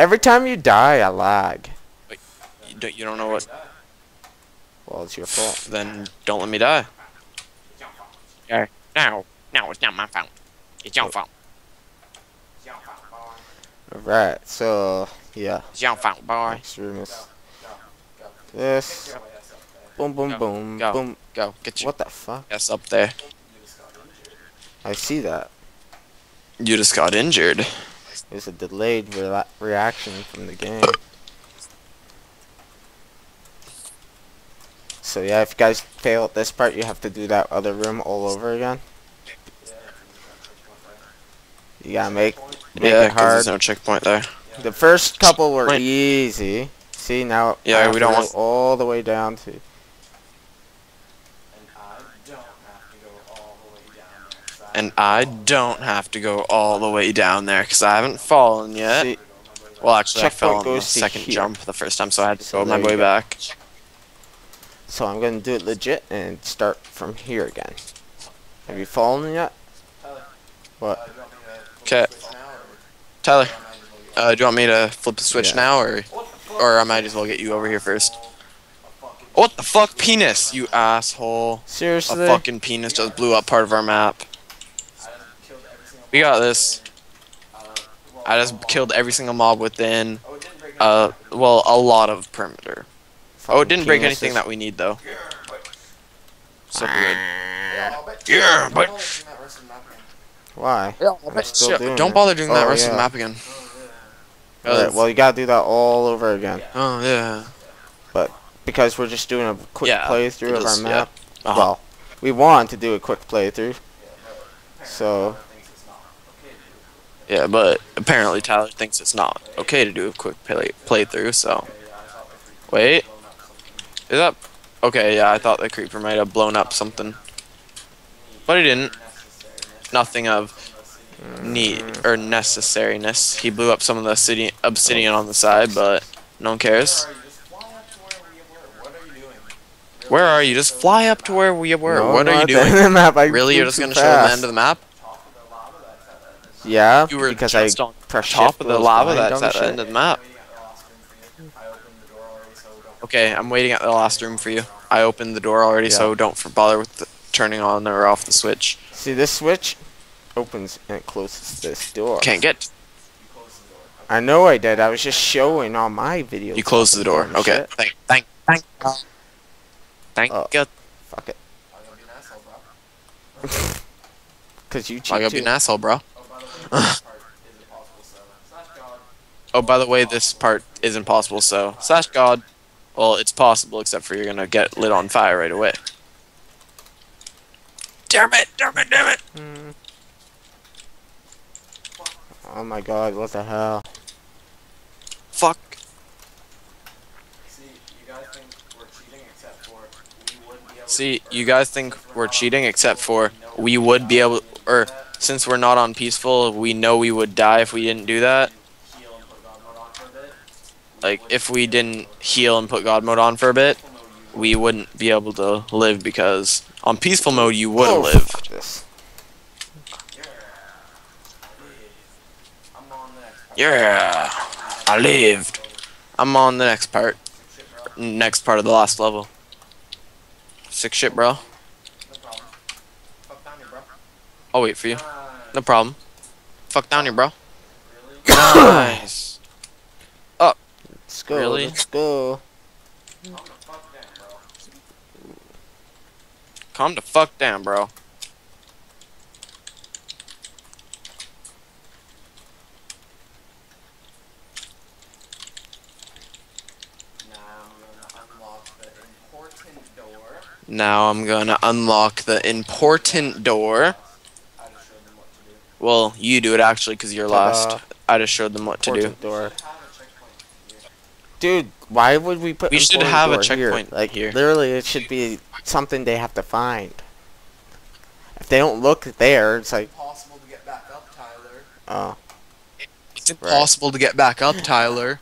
Every time you die, I lag. You don't, you don't know what? Well, it's your fault. Then don't let me die. Yeah. No, no, it's not my fault. It's your oh. fault. Alright, so, yeah. It's your fault, boy. Next this. Boom, boom, Go, boom, go. boom. Go, get you. What the fuck? ass up there. I see that. You just got injured. There's a delayed rela reaction from the game. So yeah, if you guys fail at this part, you have to do that other room all over again. You gotta make, make yeah, it hard. there's no checkpoint there. The first couple were Wait. easy. See now, Yeah, we don't go want- all the way down to. And I don't have to go all the way down there because I haven't fallen yet. See, well, actually, I fell on the second here. jump the first time, so I had to So go my way go. back. so I'm gonna do it legit and start from here again. Have you fallen yet? What? Okay, Tyler, uh, do you want me to flip the switch Yeah. now, or or I might as well get you over here first? What the fuck, penis? You asshole! Seriously? A fucking penis just blew up part of our map. We got this. I just killed every single mob within, uh, well, a lot of perimeter. Oh, it didn't break anything that we need though. So good. Yeah, but Why? I'm still don't bother doing that Oh, rest of the map again. Alright, well, you gotta do that all over again. oh yeah. But because we're just doing a quick Yeah, playthrough of our is, yeah. map. Uh-huh. Well, we want to do a quick playthrough. So, Yeah, but apparently Tyler thinks it's not okay to do a quick play playthrough. So, wait, is that okay? Yeah, I thought the creeper might have blown up something, but he didn't. Nothing of need or necessariness. He blew up some of the obsidian, obsidian on the side, but no one cares. Where are you? Just fly up to where we were. no, what are you doing? map. I Really? You're just gonna show them the end of the map? Yeah, You were because I on pressed top of the lava that's at the end of the map. Okay, I'm waiting at the last room for you. I opened the door already, so don't bother with the turning on or off the switch. See, this switch opens and it closes this door. Can't get. I know I did. I was just showing on my videos. You closed the door. Okay. shit. Thank, thank, thank. Thank Oh. you. Fuck it. Cause you cheat I gotta be an asshole, bro. Oh, by the way, this part is impossible. So slash God. Well, it's possible, except for you're gonna get lit on fire right away. Damn it! Damn it! Damn it! Mm. Oh my god, what the hell? Fuck. See, you guys think we're cheating, except for we would be able, or since we're not on peaceful, we know we would die if we didn't do that. Like, if we didn't heal and put God mode on for a bit, we wouldn't be able to live because on peaceful mode you would oh, live. Yeah, I lived. I'm on the next part. Next part of the last level. Sick shit, bro. I'll wait for you. No problem. Fuck down here, bro. nice. Up. Let's go. Really? Let's go. Calm the fuck down, bro. Now I'm gonna unlock the important door. Well, you do it actually, cause you're last. I just showed them what to do. Door. Dude, why would we put We should have a checkpoint here? Like here. literally it should be something they have to find. If they don't look there, it's like Impossible to get back up, Tyler. oh. It's impossible to get back up, Tyler.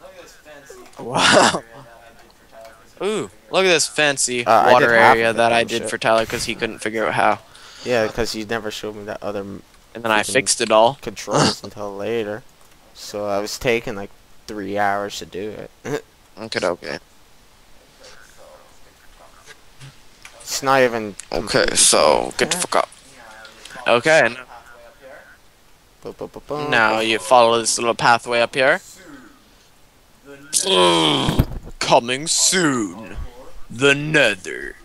Look at this fancy. Wow. Ooh, look at this fancy Uh, water area that I did for Tyler because he couldn't figure out how. Yeah, because you never showed me that other And then I fixed it all. controls until later. So I was taking like three hours to do it. Okay, okay. it's not even. Okay, so get the fuck up. Okay, Boom, boom, boom, boom. now you follow this little pathway up here. Mm, coming soon. The Nether.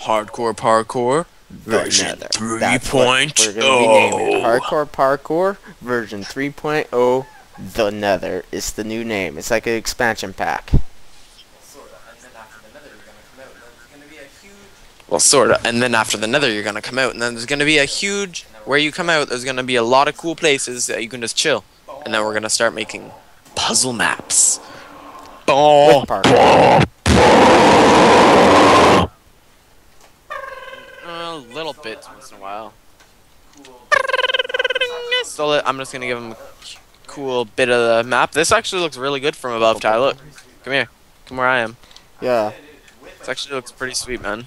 Hardcore parkour. The Version Nether. 3.0. That's what We're gonna be it. Oh. Hardcore Parkour version 3.0. The Nether is the new name. It's like an expansion pack. Sort of. And then after the nether, you're gonna come out, and then there's gonna be a huge. Well, sorta. And then after the Nether, you're gonna come out, and then there's gonna be a huge. Where you come out, there's gonna be a lot of cool places that you can just chill, and then we're gonna start making puzzle maps. With parkour. A little bit once in a while. cool. So I'm just gonna give him a cool bit of the map. This actually looks really good from above, Ty. Look, come here, come where I am. Yeah. This actually looks pretty sweet, man.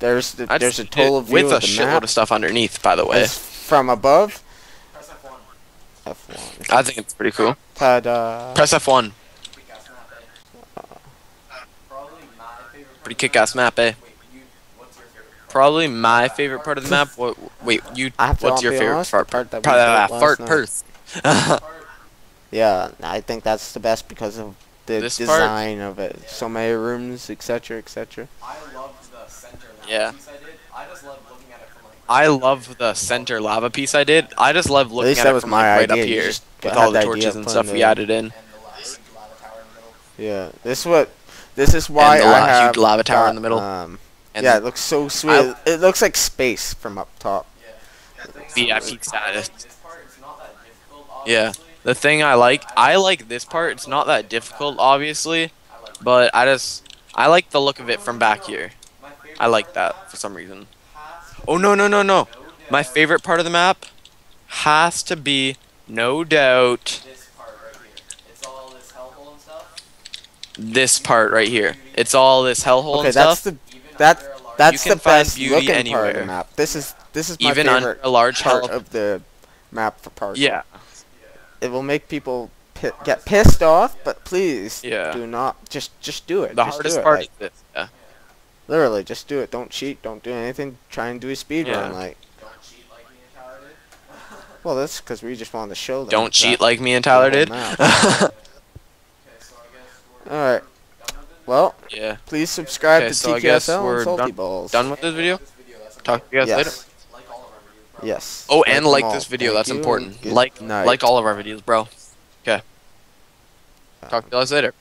There's the, there's a just did total view with a of the shitload map. of stuff underneath, by the way. It's from above. Press F1. F1. I think it's pretty cool. Ta-da. Press F1. Quick ass map, eh? Probably my favorite. Pretty kick-ass map, eh? Wait, you. What's your favorite? part? Probably my favorite part of the map. What? Wait, you. I have to What's your favorite honest, the part? part that we Probably that fart night. purse. Yeah, I think that's the best because of the This part? design of it. So many rooms, etc., etc. I loved the center lava Yeah. piece I did. I just loved looking at it from like. I love the center lava piece I did. I just love At looking least at that it was from my like right idea. up here with all the the torches and stuff we added in. Lava, lava in the middle. Yeah, this is what. This is why the I la- have huge lava tower in the middle. Um, And yeah, it looks so sweet. I- it looks like space from up top. Yeah. The thing VIP is, status. This part, it's not that difficult, Yeah. The thing I like, I like this part. It's not that difficult, obviously, but I just, I like the look of it from back here. I like that for some reason. Oh no no no no! My favorite part of the map has to be, no doubt, This part right here. It's all this hellhole and stuff. this part right here. It's all this hellhole Okay, that's the Even that under a large that's You the find best beauty looking part of the map. This is this is my Even under favorite a large part of the map for parkour. Yeah. it will make people pi- get pissed off, but please Yeah. do not just just do it. The just hardest it. part like, is this. Yeah. literally just do it. Don't cheat. Don't do anything. Try and do a speed Yeah. run. Like, Don't cheat like me and well, that's because we just wanted to show them. Don't cheat like me and Tyler did. map. okay, so I guess we're All right. done with it. Well, yeah. please subscribe Okay, to so I guess TKSL we're Salty done- Balls. Done with this video. This video, that's Talk to you guys yes. later. Oh, like all of our videos, bro. Yes. Oh, and like this video. Thank That's important. Like, night. like all of our videos, bro. Okay. Talk to you guys later.